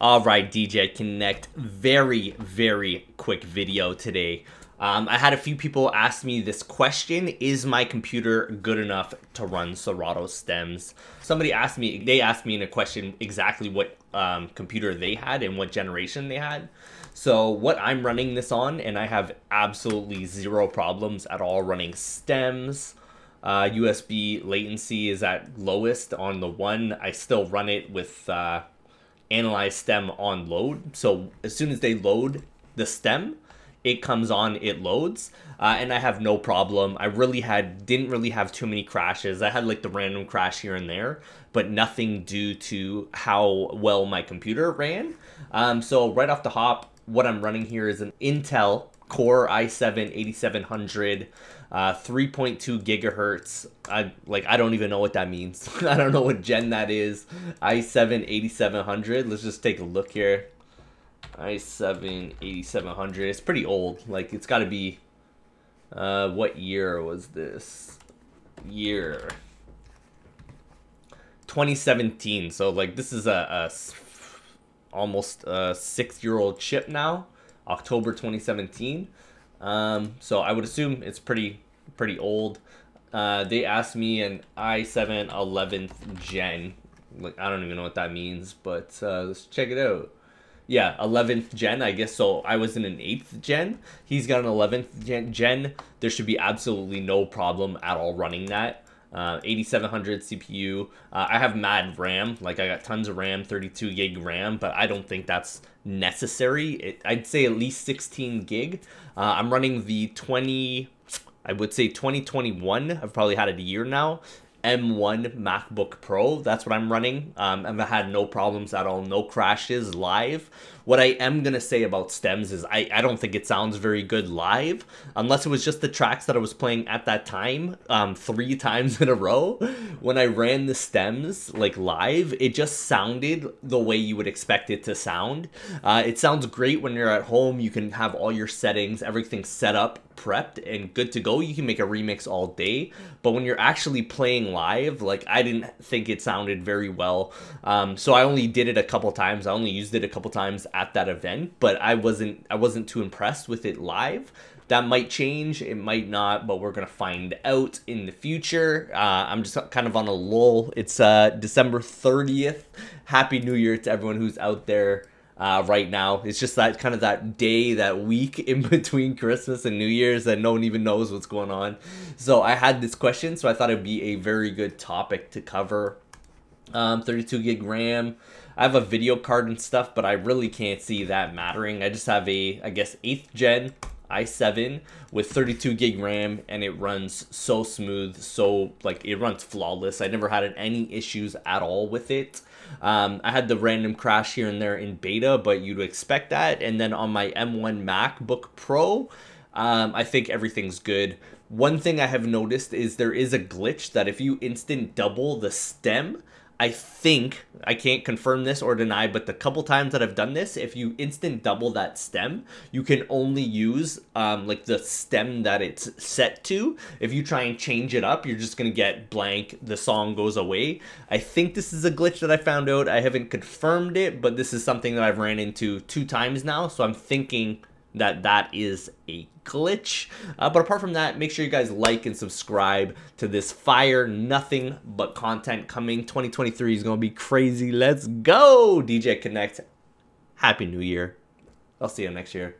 All right, DJ Connect. Very, very quick video today. Um, I had a few people ask me this question, is my computer good enough to run Serato stems? Somebody asked me, they asked me in a question exactly what um, computer they had and what generation they had. So what I'm running this on, and I have absolutely zero problems at all running stems. Uh, USB latency is at lowest on the one. I still run it with uh, analyze stem on load. So as soon as they load the stem, it comes on, it loads, uh, and I have no problem. I really had, didn't really have too many crashes. I had like the random crash here and there, but nothing due to how well my computer ran. Um, so right off the hop, what I'm running here is an Intel Core i7 8700 uh, 3.2 gigahertz. I like I don't even know what that means. I don't know what gen that is. i7 8700. Let's just take a look here. i7 8700. It's pretty old. Like it's got to be. Uh, what year was this? Year. 2017. So like this is a, a almost a six year old chip now. October 2017. Um, so I would assume it's pretty pretty old. Uh, they asked me an i7 11th gen. Like I don't even know what that means, but uh, let's check it out. Yeah, 11th gen, I guess. So I was in an 8th gen. He's got an 11th gen. gen. There should be absolutely no problem at all running that. Uh, 8700 CPU. Uh, I have mad RAM, like I got tons of RAM, 32 gig RAM, but I don't think that's necessary. It, I'd say at least 16 gig. Uh, I'm running the 20, I would say 2021. I've probably had it a year now. M1 MacBook Pro. That's what I'm running. Um, I've had no problems at all, no crashes live. What I am going to say about stems is I, I don't think it sounds very good live, unless it was just the tracks that I was playing at that time um, three times in a row. When I ran the stems like live, it just sounded the way you would expect it to sound. Uh, it sounds great when you're at home. You can have all your settings, everything set up prepped and good to go, you can make a remix all day. But when you're actually playing live, like I didn't think it sounded very well. Um, so I only did it a couple times. I only used it a couple times at that event, but I wasn't I wasn't too impressed with it live. That might change, it might not, but we're gonna find out in the future. Uh, I'm just kind of on a lull. It's uh, December 30th. Happy New Year to everyone who's out there uh, right now. It's just that kind of that day, that week in between Christmas and New Year's that no one even knows what's going on. So I had this question, so I thought it'd be a very good topic to cover. Um, 32 gig RAM. I have a video card and stuff, but I really can't see that mattering. I just have a, I guess, 8th gen i7 with 32 gig RAM and it runs so smooth, so like it runs flawless. I never had any issues at all with it. Um, I had the random crash here and there in beta, but you'd expect that. And then on my M1 MacBook Pro, um, I think everything's good. One thing I have noticed is there is a glitch that if you instant double the stem, I think, I can't confirm this or deny, but the couple times that I've done this, if you instant double that stem, you can only use um, like the stem that it's set to. If you try and change it up, you're just to get blank. The song goes away. I think this is a glitch that I found out. I haven't confirmed it, but this is something that I've ran into two times now. So I'm thinking that that is a glitch. Uh, but apart from that, make sure you guys like and subscribe to this fire nothing but content coming. 2023 is going to be crazy. Let's go, DJ Connect. Happy New Year. I'll see you next year.